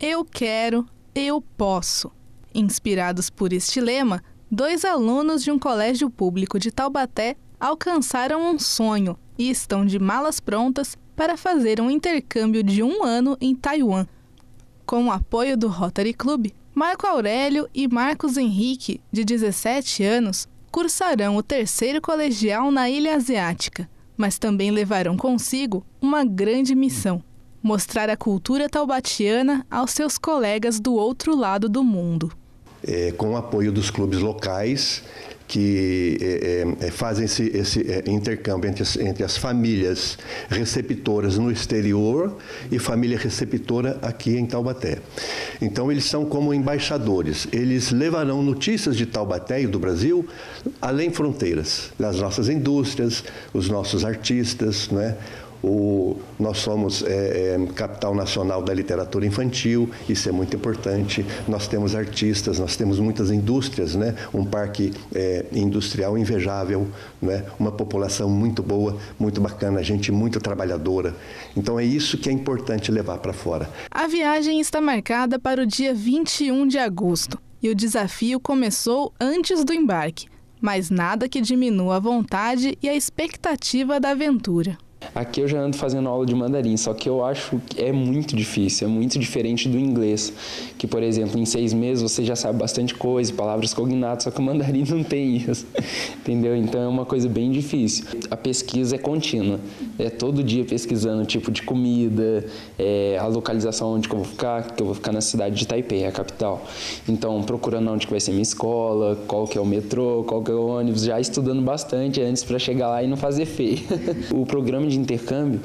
Eu quero, eu posso. Inspirados por este lema, dois alunos de um colégio público de Taubaté alcançaram um sonho e estão de malas prontas para fazer um intercâmbio de um ano em Taiwan. Com o apoio do Rotary Club, Marco Aurélio e Marcos Henrique, de 17 anos, cursarão o terceiro colegial na Ilha Asiática, mas também levarão consigo uma grande missão: mostrar a cultura taubatiana aos seus colegas do outro lado do mundo. É, com o apoio dos clubes locais que é, é, fazem esse, esse é, intercâmbio entre as, entre as, famílias receptoras no exterior e família receptora aqui em Taubaté. Então, eles são como embaixadores. Eles levarão notícias de Taubaté e do Brasil além fronteiras, das nossas indústrias, os nossos artistas, né? O, nós somos é, é, capital nacional da literatura infantil, isso é muito importante. Nós temos artistas, nós temos muitas indústrias, né? um parque é, industrial invejável, né? uma população muito boa, muito bacana, gente muito trabalhadora. Então é isso que é importante levar para fora. A viagem está marcada para o dia 21 de agosto e o desafio começou antes do embarque, mas nada que diminua a vontade e a expectativa da aventura. Aqui eu já ando fazendo aula de mandarim, só que eu acho que é muito difícil, é muito diferente do inglês. Que, por exemplo, em seis meses você já sabe bastante coisa, palavras cognatas, só que o mandarim não tem isso, entendeu? Então é uma coisa bem difícil. A pesquisa é contínua, é todo dia pesquisando tipo de comida, é, a localização onde eu vou ficar, que eu vou ficar na cidade de Taipei, a capital. Então, procurando onde que vai ser minha escola, qual que é o metrô, qual que é o ônibus, já estudando bastante antes para chegar lá e não fazer feio. o programa de intercâmbio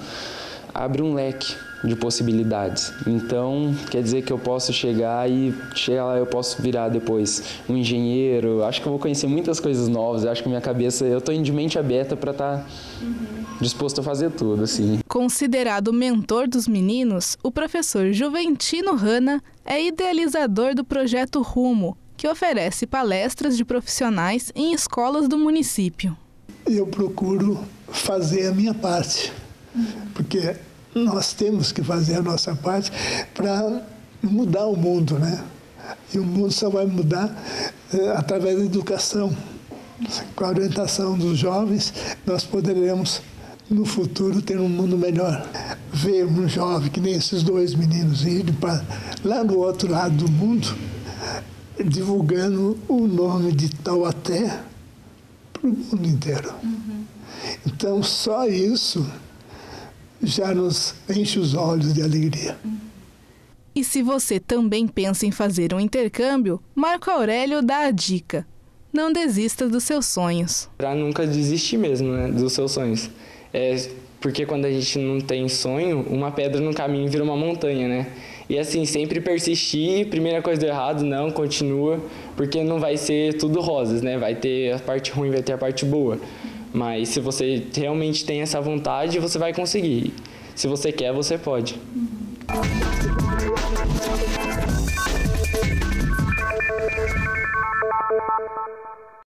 abre um leque de possibilidades. Então, quer dizer que eu posso chegar e chegar lá eu posso virar depois um engenheiro. Acho que eu vou conhecer muitas coisas novas. Acho que minha cabeça, eu estou de mente aberta para estar tá disposto a fazer tudo, assim. Considerado mentor dos meninos, o professor Juventino Rana é idealizador do projeto Rumo, que oferece palestras de profissionais em escolas do município. Eu procuro fazer a minha parte, porque nós temos que fazer a nossa parte para mudar o mundo, né? E o mundo só vai mudar é, através da educação. Com a orientação dos jovens, nós poderemos, no futuro, ter um mundo melhor. Ver um jovem, que nem esses dois meninos, irem para lá no outro lado do mundo, divulgando o nome de Tauaté para o mundo inteiro. Uhum. Então, só isso já nos enche os olhos de alegria. E se você também pensa em fazer um intercâmbio, Marco Aurélio dá a dica: não desista dos seus sonhos. Para nunca desistir mesmo né, dos seus sonhos. É, porque quando a gente não tem sonho, uma pedra no caminho vira uma montanha, né? E assim, sempre persistir, primeira coisa do errado, não, continua, porque não vai ser tudo rosas, né? Vai ter a parte ruim, vai ter a parte boa. Mas se você realmente tem essa vontade, você vai conseguir. Se você quer, você pode.